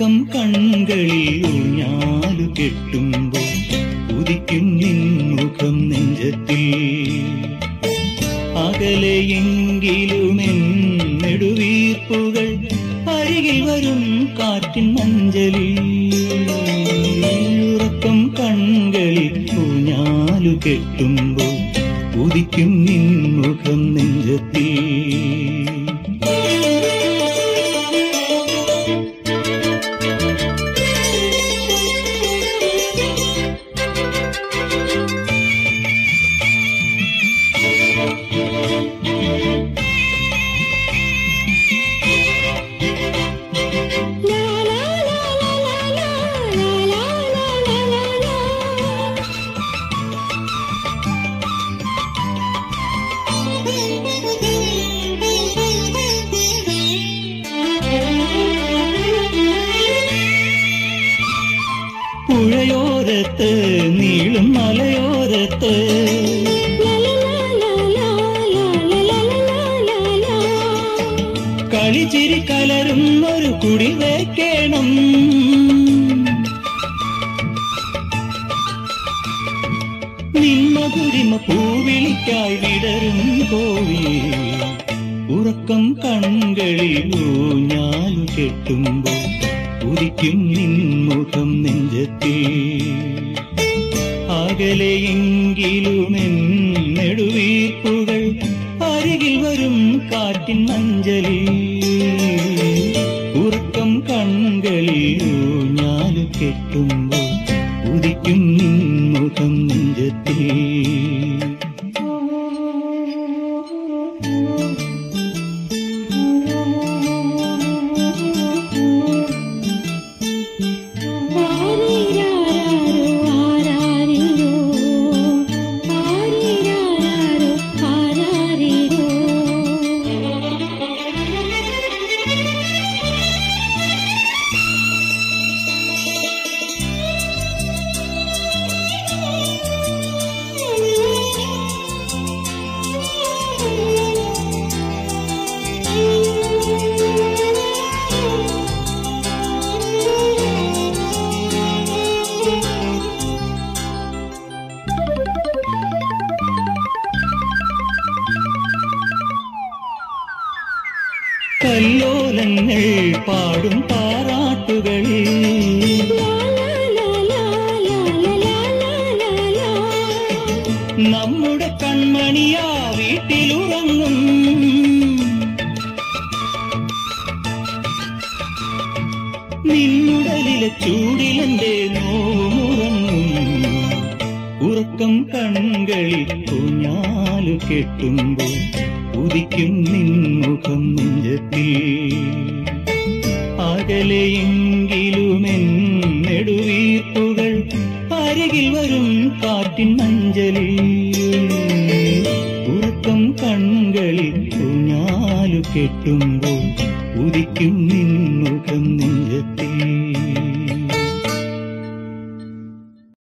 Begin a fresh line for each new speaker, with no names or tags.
കൺകളിൽ ഊഞ്ഞാലു കെട്ടുമ്പോൾ ഉദിക്കും നിൻമുഖം നെഞ്ചത്തിൽ. അകലെയെങ്കിലുമെൻ നെടുവീർപ്പുകൾ അരികിൽ വരും കാറ്റിൻ മഞ്ചലിൽ. ഉറക്കം കണ്ണുകളിൽ ഊഞ്ഞാലു കെട്ടുമ്പോൾ ഉദിക്കും നിൻമുഖം നെഞ്ചത്തിൽ. പുഴയോരത്ത് നീളും മലയോരത്ത്. കളിച്ചിരി കലരും ഒരു കുടി വെക്കണം. നിന്മധുരിമ പൂവിളിക്കായി വിടരും കോവി ഉറക്കം കൺകളിൽ ഞാൻ കെട്ടുമ്പോൾ ഉദിക്കും നിൻമുഖം നെഞ്ചത്തിൽ. അകലെയെങ്കിലും നെടുവീർപ്പുകൾ അരികിൽ വരും കാറ്റിൻ മഞ്ചലിൽ. ഉറക്കം കൺകളിൽ ഞാൻ കെട്ടുമ്പോൾ ഉദിക്കും നിൻമുഖം നെഞ്ചത്തിൽ. കല്ലോലങ്ങൾ പാടും പാറാട്ടുകൾ. നമ്മുടെ കൺമണിയാ വീട്ടിലുറങ്ങും. നിന്നുടലിലെ ചൂടിലെന്റെ നോമുറങ്ങും. ഉറക്കം കൺകളിൽ കുഞ്ഞാലു കെട്ടുമ്പോൾ ഉദിക്കും നിൻമുഖം നെഞ്ചത്തിൽ. അകലെയെങ്കിലും നെടുവീർപ്പുകൾ അരികിൽ വരും കാറ്റിൻ മഞ്ചലിൽ ഉറക്കം കൺകളിൽ കുഞ്ഞാലു കെട്ടുമ്പോൾ ഉദിക്കും നിൻമുഖം നെഞ്ചത്തിൽ.